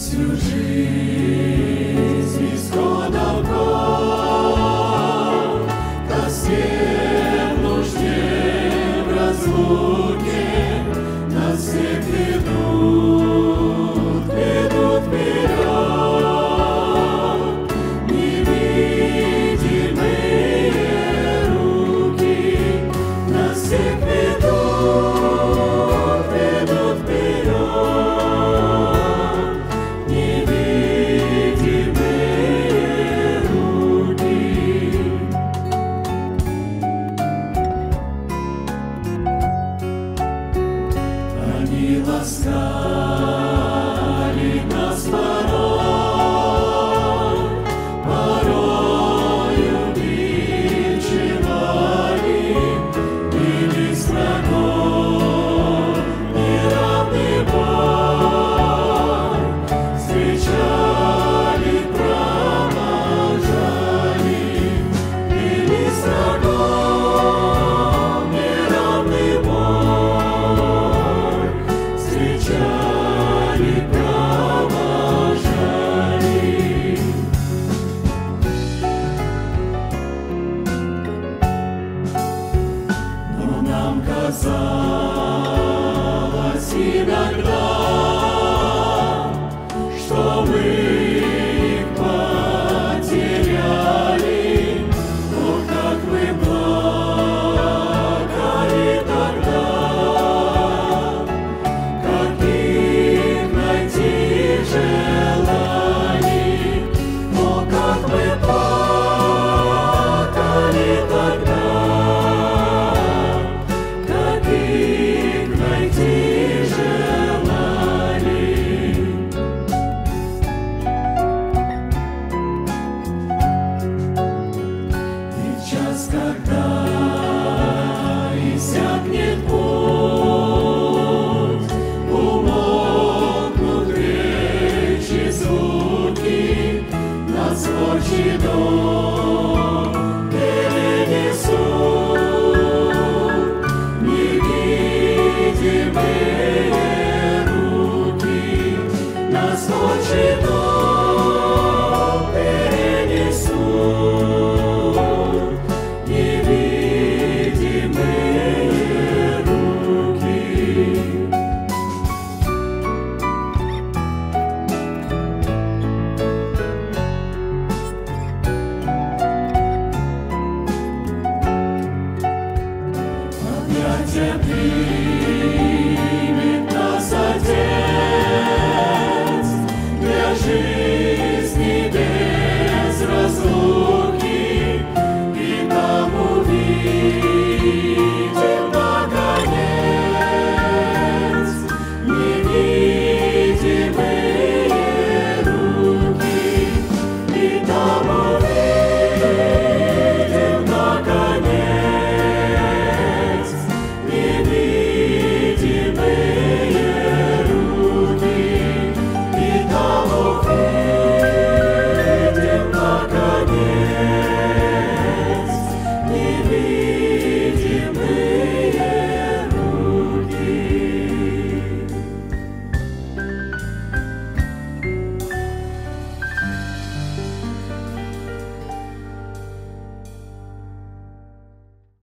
всю жизнь. sky. Казалось что champion.